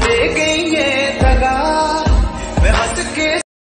कर देगी